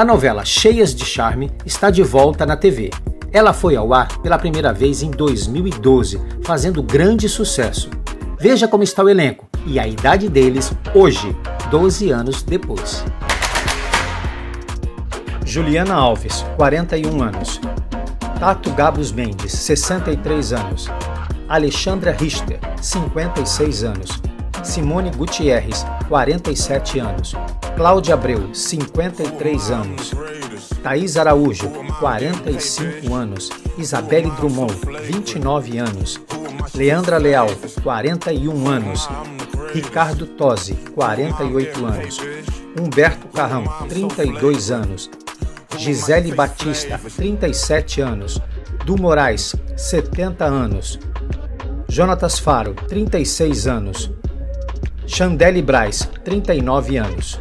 A novela Cheias de Charme está de volta na TV. Ela foi ao ar pela primeira vez em 2012, fazendo grande sucesso. Veja como está o elenco e a idade deles hoje, 12 anos depois. Juliana Alves, 41 anos. Tato Gabos Mendes, 63 anos. Alexandra Richter, 56 anos. Simone Gutierrez, 47 anos. Cláudia Abreu, 53 anos. Thaís Araújo, 45 anos. Isabelle Drummond, 29 anos. Leandra Leal, 41 anos. Ricardo Tosi, 48 anos. Humberto Carrão, 32 anos. Gisele Batista, 37 anos. Du Moraes, 70 anos. Jonatas Faro, 36 anos. Chandelle Braz, 39 anos.